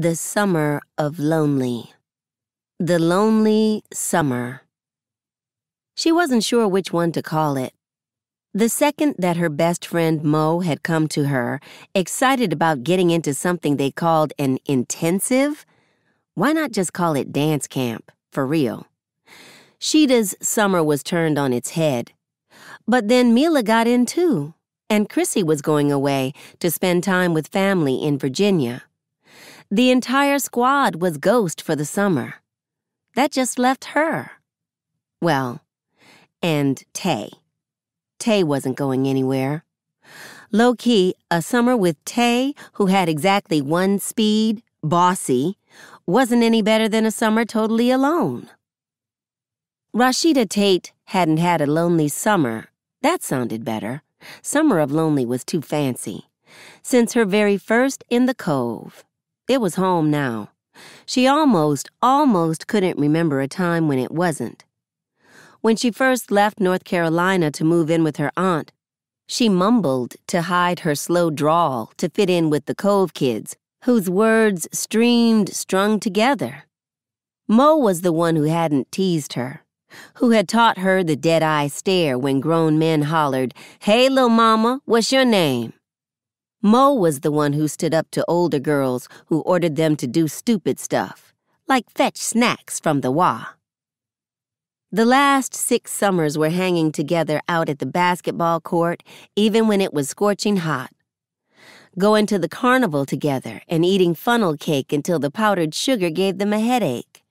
The Summer of Lonely. The Lonely Summer. She wasn't sure which one to call it. The second that her best friend Mo had come to her, excited about getting into something they called an intensive, why not just call it dance camp, for real? Sheeda's summer was turned on its head. But then Mila got in too, and Chrissy was going away to spend time with family in Virginia. The entire squad was ghost for the summer. That just left her. Well, and Tay. Tay wasn't going anywhere. Low key, a summer with Tay, who had exactly one speed, bossy, wasn't any better than a summer totally alone. Rasheeda Tate hadn't had a lonely summer. That sounded better. Summer of Lonely was too fancy. Since her very first in the Cove. It was home now. She almost, almost couldn't remember a time when it wasn't. When she first left North Carolina to move in with her aunt, she mumbled to hide her slow drawl to fit in with the Cove kids, whose words streamed strung together. Mo was the one who hadn't teased her, who had taught her the dead eye stare when grown men hollered, Hey, lil' mama, what's your name? Mo was the one who stood up to older girls who ordered them to do stupid stuff, like fetch snacks from the Wah. The last six summers were hanging together out at the basketball court, even when it was scorching hot. Going to the carnival together and eating funnel cake until the powdered sugar gave them a headache.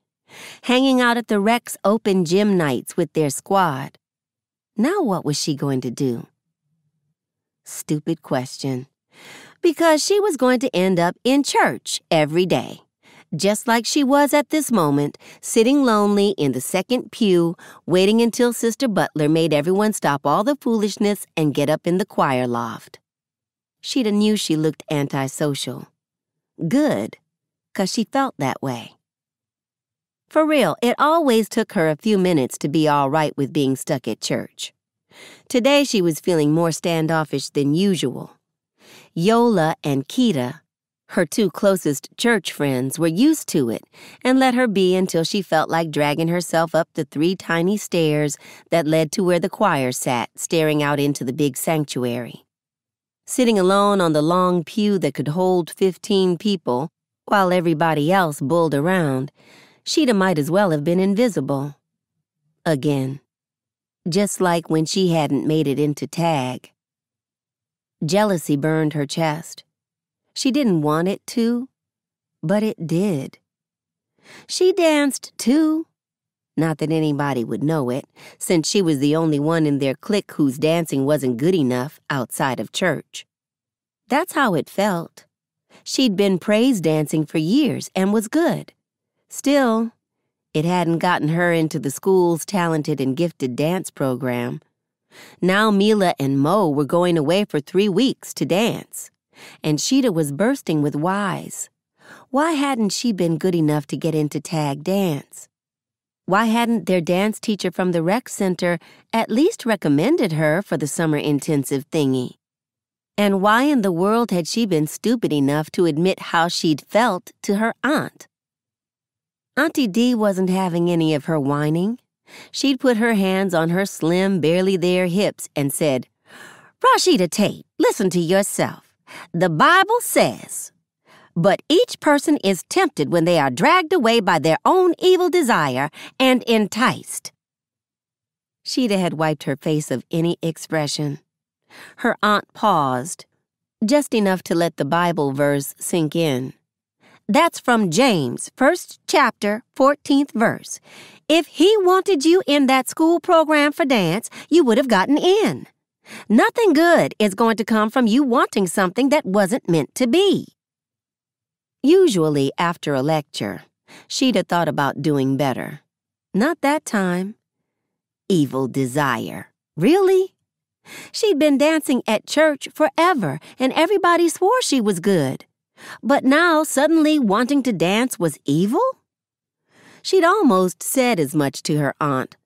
Hanging out at the Rex open gym nights with their squad. Now, what was she going to do? Stupid question because she was going to end up in church every day, just like she was at this moment, sitting lonely in the second pew, waiting until Sister Butler made everyone stop all the foolishness and get up in the choir loft. She'd knew she looked antisocial. Good, 'cause she felt that way. For real, it always took her a few minutes to be all right with being stuck at church. Today she was feeling more standoffish than usual. Yola and Kita, her two closest church friends, were used to it and let her be until she felt like dragging herself up the three tiny stairs that led to where the choir sat, staring out into the big sanctuary. Sitting alone on the long pew that could hold 15 people, while everybody else bulled around, Sheeda might as well have been invisible. Again. Just like when she hadn't made it into tag. Jealousy burned her chest. She didn't want it to, but it did. She danced too. Not that anybody would know it, since she was the only one in their clique whose dancing wasn't good enough outside of church. That's how it felt. She'd been praise dancing for years and was good. Still, it hadn't gotten her into the school's talented and gifted dance program. Now Mila and Mo were going away for three weeks to dance, and Sheeda was bursting with whys. Why hadn't she been good enough to get into tag dance? Why hadn't their dance teacher from the rec center at least recommended her for the summer intensive thingy? And why in the world had she been stupid enough to admit how she'd felt to her aunt? Auntie Dee wasn't having any of her whining. She'd put her hands on her slim, barely there hips and said, Rasheeda Tate, listen to yourself. The Bible says, But each person is tempted when they are dragged away by their own evil desire and enticed. Sheeda had wiped her face of any expression. Her aunt paused, just enough to let the Bible verse sink in. That's from James, first chapter, 14th verse. If he wanted you in that school program for dance, you would have gotten in. Nothing good is going to come from you wanting something that wasn't meant to be. Usually, after a lecture, she'd have thought about doing better. Not that time. Evil desire. Really? She'd been dancing at church forever, and everybody swore she was good. But now suddenly wanting to dance was evil? She'd almost said as much to her aunt.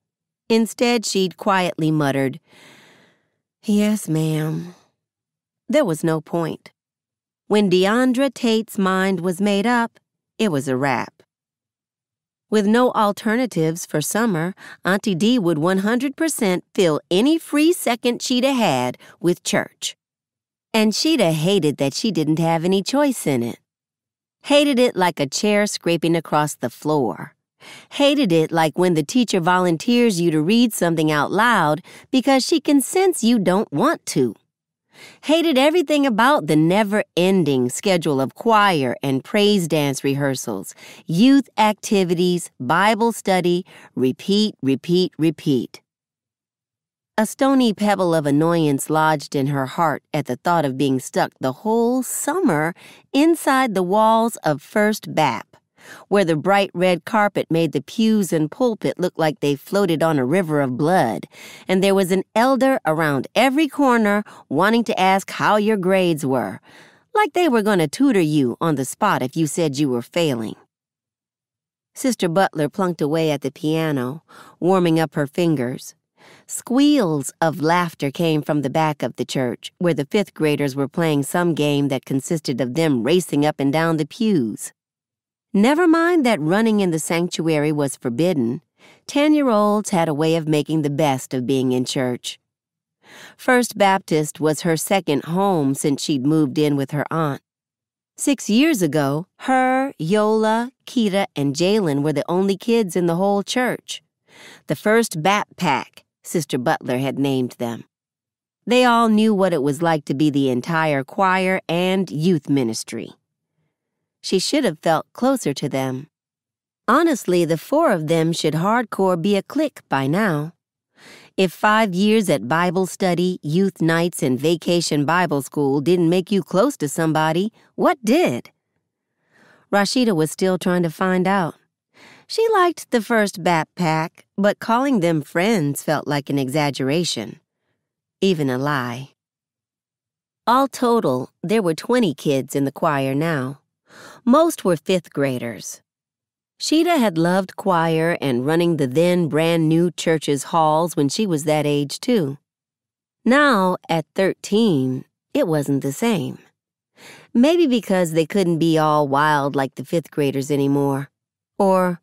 Instead, she'd quietly muttered, Yes, ma'am. There was no point. When Deandra Tate's mind was made up, it was a wrap. With no alternatives for summer, Auntie Dee would 100% fill any free second Sheeda had with church. And Sheeda hated that she didn't have any choice in it. Hated it like a chair scraping across the floor. Hated it like when the teacher volunteers you to read something out loud because she can sense you don't want to. Hated everything about the never ending schedule of choir and praise dance rehearsals, youth activities, Bible study, repeat, repeat, repeat. A stony pebble of annoyance lodged in her heart at the thought of being stuck the whole summer inside the walls of First Bap where the bright red carpet made the pews and pulpit look like they floated on a river of blood, and there was an elder around every corner wanting to ask how your grades were, like they were going to tutor you on the spot if you said you were failing. Sister Butler plunked away at the piano, warming up her fingers. Squeals of laughter came from the back of the church, where the fifth graders were playing some game that consisted of them racing up and down the pews. Never mind that running in the sanctuary was forbidden, 10 year olds had a way of making the best of being in church. First Baptist was her second home since she'd moved in with her aunt. Six years ago, her, Yola, Kita, and Jalen were the only kids in the whole church. The first Bat Pack, Sister Butler had named them. They all knew what it was like to be the entire choir and youth ministry she should have felt closer to them. Honestly, the four of them should hardcore be a clique by now. If five years at Bible study, youth nights, and vacation Bible school didn't make you close to somebody, what did? Rasheeda was still trying to find out. She liked the first Bat Pack, but calling them friends felt like an exaggeration. Even a lie. All total, there were 20 kids in the choir now. Most were fifth graders. Sheeda had loved choir and running the then brand new church's halls when she was that age, too. Now, at 13, it wasn't the same. Maybe because they couldn't be all wild like the fifth graders anymore. Or.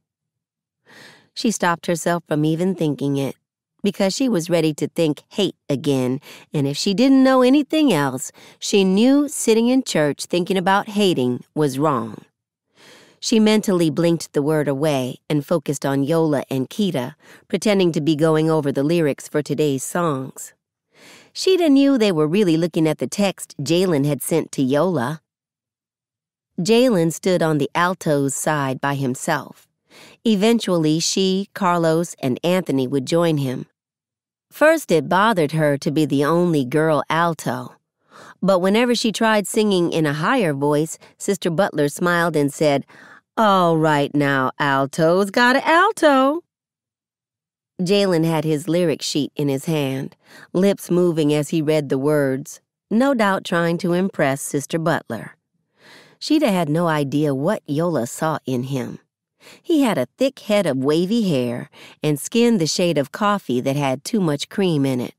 She stopped herself from even thinking it because she was ready to think hate again, and if she didn't know anything else, she knew sitting in church thinking about hating was wrong. She mentally blinked the word away and focused on Yola and Kita, pretending to be going over the lyrics for today's songs. Sheeda knew they were really looking at the text Jalen had sent to Yola. Jalen stood on the alto's side by himself. Eventually, she, Carlos, and Anthony would join him. First, it bothered her to be the only girl alto. But whenever she tried singing in a higher voice, Sister Butler smiled and said, All right now, alto's got a alto. Jalen had his lyric sheet in his hand, lips moving as he read the words, no doubt trying to impress Sister Butler. She'd had no idea what Yola saw in him. He had a thick head of wavy hair and skin the shade of coffee that had too much cream in it.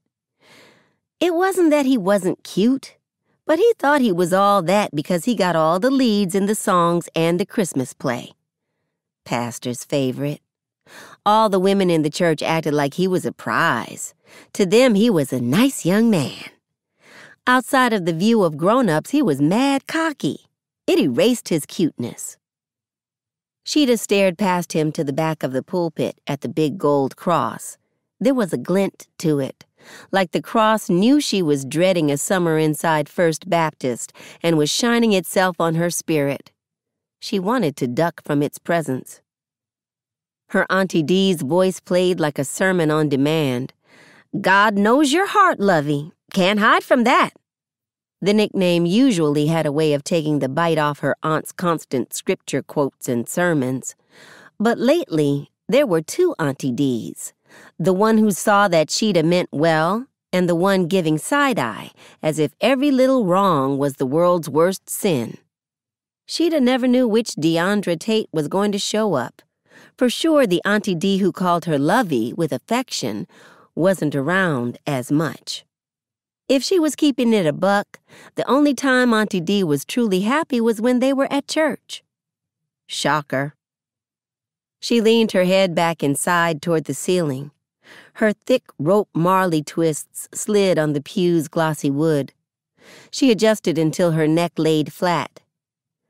It wasn't that he wasn't cute, but he thought he was all that because he got all the leads in the songs and the Christmas play. Pastor's favorite. All the women in the church acted like he was a prize. To them, he was a nice young man. Outside of the view of grown ups, he was mad cocky. It erased his cuteness. Sheeda stared past him to the back of the pulpit at the big gold cross. There was a glint to it, like the cross knew she was dreading a summer inside First Baptist and was shining itself on her spirit. She wanted to duck from its presence. Her Auntie Dee's voice played like a sermon on demand. God knows your heart, Lovey. Can't hide from that. The nickname usually had a way of taking the bite off her aunt's constant scripture quotes and sermons. But lately, there were two Auntie D's the one who saw that Sheeda meant well, and the one giving side eye, as if every little wrong was the world's worst sin. Sheeda never knew which Deandra Tate was going to show up. For sure, the Auntie D who called her Lovey with affection wasn't around as much. If she was keeping it a buck, the only time Auntie Dee was truly happy was when they were at church. Shocker. She leaned her head back and sighed toward the ceiling. Her thick rope Marley twists slid on the pew's glossy wood. She adjusted until her neck laid flat.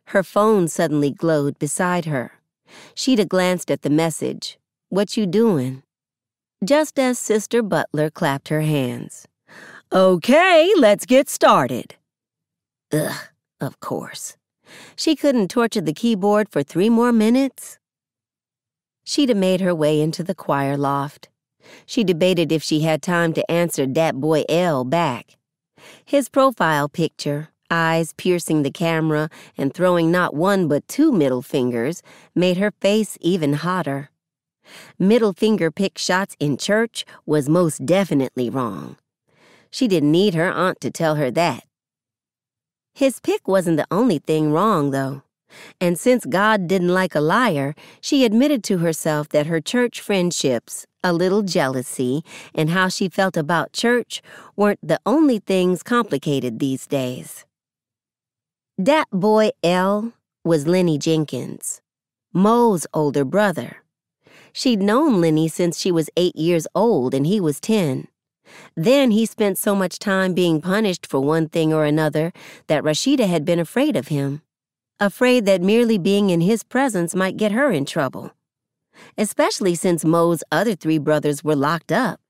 Her phone suddenly glowed beside her. She'd glanced at the message. What you doing? Just as Sister Butler clapped her hands. Okay, let's get started. Ugh, of course. She couldn't torture the keyboard for three more minutes. She'd made her way into the choir loft. She debated if she had time to answer Dat Boy L back. His profile picture, eyes piercing the camera and throwing not one but two middle fingers, made her face even hotter. Middle finger pick shots in church was most definitely wrong. She didn't need her aunt to tell her that. His pick wasn't the only thing wrong, though. And since God didn't like a liar, she admitted to herself that her church friendships, a little jealousy, and how she felt about church weren't the only things complicated these days. Dat boy L was Lenny Jenkins, Mo's older brother. She'd known Lenny since she was eight years old and he was ten. Then he spent so much time being punished for one thing or another that Rasheeda had been afraid of him, afraid that merely being in his presence might get her in trouble, especially since Mo's other three brothers were locked up.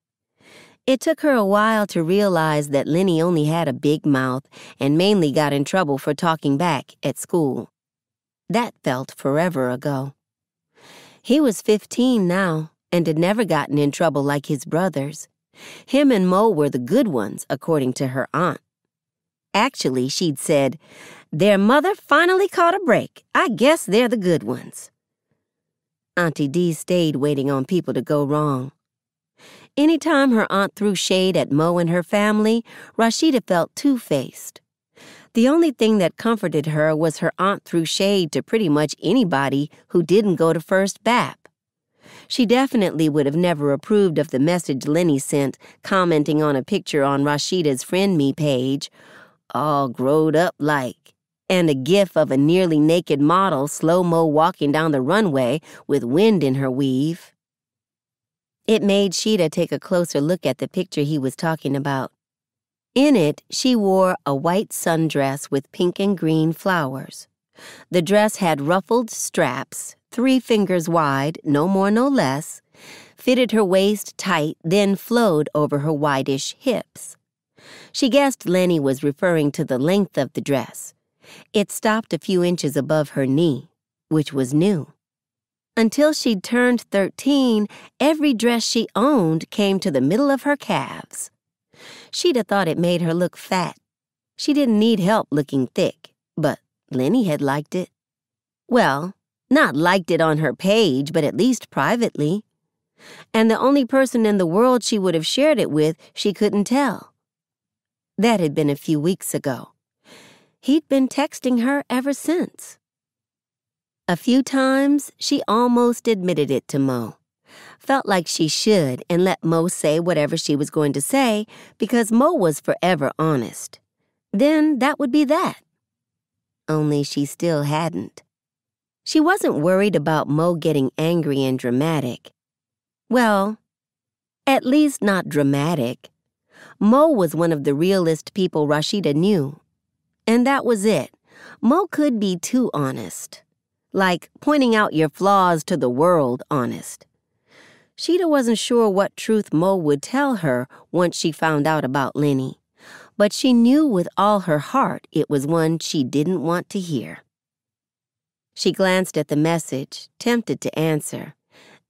It took her a while to realize that Lenny only had a big mouth and mainly got in trouble for talking back at school. That felt forever ago. He was 15 now and had never gotten in trouble like his brothers. Him and Mo were the good ones, according to her aunt. Actually, she'd said, Their mother finally caught a break. I guess they're the good ones. Auntie Dee stayed waiting on people to go wrong. Anytime her aunt threw shade at Mo and her family, Rasheeda felt two faced. The only thing that comforted her was her aunt threw shade to pretty much anybody who didn't go to First Bap. She definitely would have never approved of the message Lenny sent, commenting on a picture on Rasheeda's Friend Me page, all growed up like, and a gif of a nearly naked model slow mo walking down the runway with wind in her weave. It made Sheeda take a closer look at the picture he was talking about. In it, she wore a white sundress with pink and green flowers. The dress had ruffled straps, three fingers wide, no more, no less, fitted her waist tight, then flowed over her whitish hips. She guessed Lenny was referring to the length of the dress. It stopped a few inches above her knee, which was new. Until she'd turned 13, every dress she owned came to the middle of her calves. She'd have thought it made her look fat. She didn't need help looking thick, but Lenny had liked it. Well, not liked it on her page, but at least privately. And the only person in the world she would have shared it with, she couldn't tell. That had been a few weeks ago. He'd been texting her ever since. A few times, she almost admitted it to Mo. Felt like she should and let Mo say whatever she was going to say because Mo was forever honest. Then that would be that. Only she still hadn't. She wasn't worried about Mo getting angry and dramatic. Well, at least not dramatic. Mo was one of the realest people Rasheeda knew. And that was it. Mo could be too honest. Like pointing out your flaws to the world honest. Sheeda wasn't sure what truth Mo would tell her once she found out about Lenny. But she knew with all her heart it was one she didn't want to hear. She glanced at the message, tempted to answer,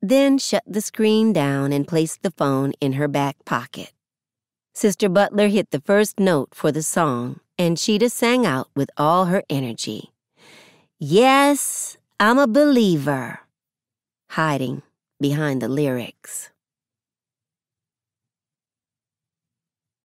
then shut the screen down and placed the phone in her back pocket. Sister Butler hit the first note for the song, and Sheeda sang out with all her energy. Yes, I'm a believer. Hiding behind the lyrics.